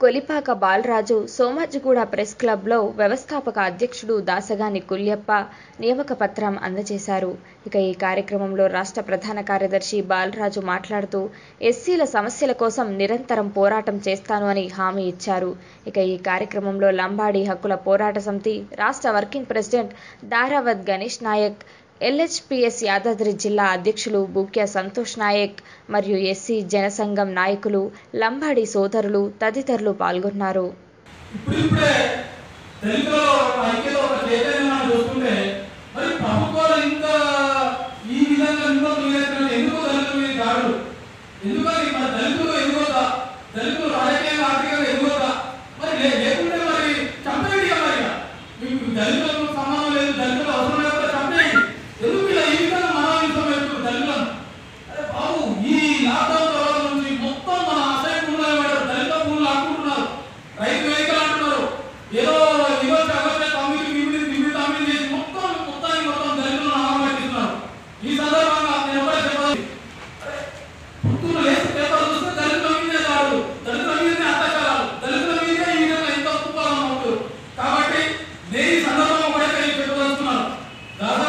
Kolipaka Balaraju Somajiguda press క్లబ్లో వ్యవస్థాపక అధ్యక్షుడు దాసగాని కుల్యప్ప నియామక పత్రం అందజేశారు. ఇక ఈ కార్యక్రమంలో రాష్ట్ర ప్రధాన కార్యదర్శి బాలరాజు మాట్లాడుతూ ఎస్సీల సమస్యల కోసం నిరంతరం పోరాటం చేస్తాను అని హామీ ఇచ్చారు. ఇక ఈ కార్యక్రమంలో లంబాడి హక్కుల పోరాట సమితి రాష్ట్ర working president Dharavath Ganesh Naik LHPS Yadadri జిల్లా అధ్యక్షులు బుక్య సంతోష్ నాయక్ మరియు ఎస్సీ జనసంఘం నాయకులు లంబాడి సోదరులు తదితరులు పాల్గొన్నారు. ఇంకా ఈ విధంగా ఎందుకు పెట్టదలుచుకున్నారు దాదాపు